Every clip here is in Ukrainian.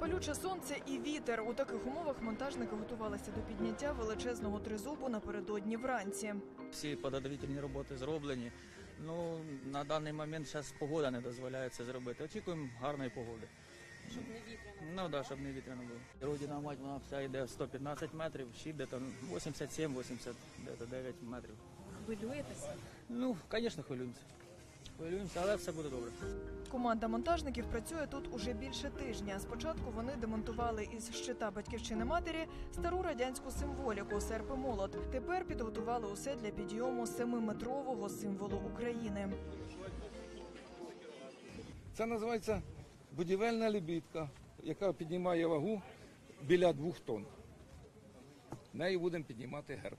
Палюче сонце і вітер. У таких умовах монтажники готувалися до підняття величезного тризубу напередодні вранці. Всі подготовительні роботи зроблені. Ну на даний момент зараз погода не дозволяє це зробити. Очікуємо гарної погоди. щоб не вітряно. Ну да, щоб не вітряно було. Родина мать вона вся йде 115 метрів, щит де 87-89 метрів. Хвилюєтеся? Ну, звісно, хвилюємося. Хвилюємося, але все буде добре. Команда монтажників працює тут уже більше тижня. Спочатку вони демонтували із щита батьківщини матері стару радянську символіку серп і молот. Тепер підготували усе для підйому семиметрового символу України. Це називається будівельна лебідка, яка піднімає вагу біля двох тонн. Нею будемо піднімати герб.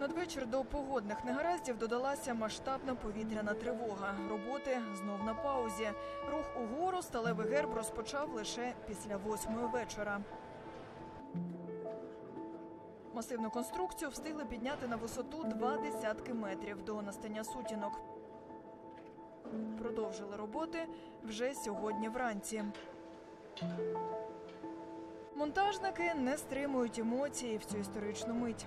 Надвечір до погодних негараздів додалася масштабна повітряна тривога. Роботи знов на паузі. Рух угору сталевий герб розпочав лише після восьмої вечора. Масивну конструкцію встигли підняти на висоту два десятки метрів до настання сутінок. Продовжили роботи вже сьогодні вранці. Монтажники не стримують емоції в цю історичну мить.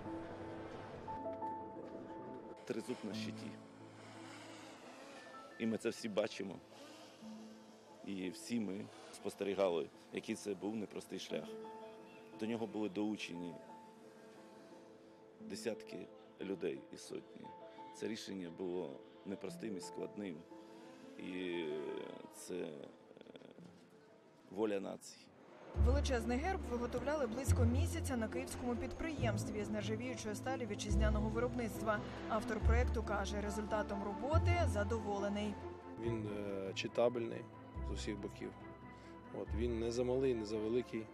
тризуб на щиті. І ми це всі бачимо. І всі ми спостерігали, який це був непростий шлях. До нього були доучені десятки людей і сотні. Це рішення було непростим і складним. І це е, воля нації. Величезний герб виготовляли близько місяця на київському підприємстві з нержавіючої сталі вітчизняного виробництва. Автор проекту каже, результатом роботи задоволений. Він е, читабельний з усіх боків. От, він не замалий, не завеликий,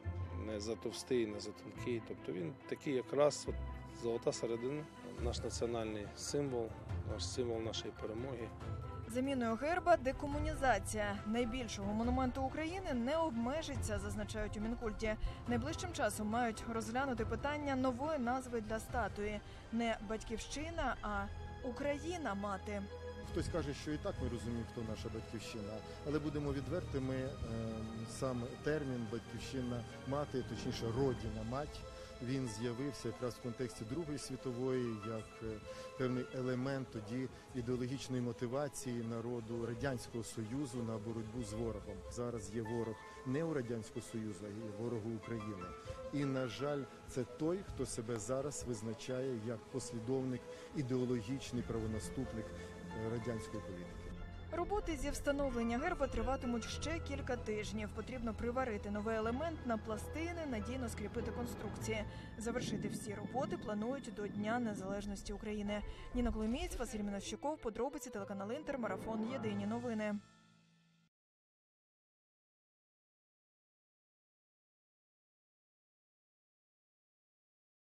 не затовстий, не затонкий. Тобто він такий якраз от, золота середина, наш національний символ, наш символ нашої перемоги. Заміною герба декомунізація найбільшого монументу України не обмежиться, зазначають у мінкульті. Найближчим часом мають розглянути питання нової назви для статуї не батьківщина, а Україна мати. Хтось каже, що і так ми розуміємо, хто наша батьківщина, але будемо відвертими. е, Сам термін батьківщина мати, точніше, родина мать. Він з'явився якраз в контексті Другої світової як е, певний елемент тоді ідеологічної мотивації народу радянського союзу на боротьбу з ворогом. Зараз є ворог не у радянського союзу, а є ворогу України. І на жаль, це той, хто себе зараз визначає як послідовник ідеологічний правонаступник е, радянської політики. Роботи зі встановлення герба триватимуть ще кілька тижнів. Потрібно приварити новий елемент на пластини, надійно скріпити конструкції. Завершити всі роботи планують до Дня Незалежності України. Ніна Коломієць, Василь Мінощуков, подробиці телеканал Інтер, марафон Єдині новини.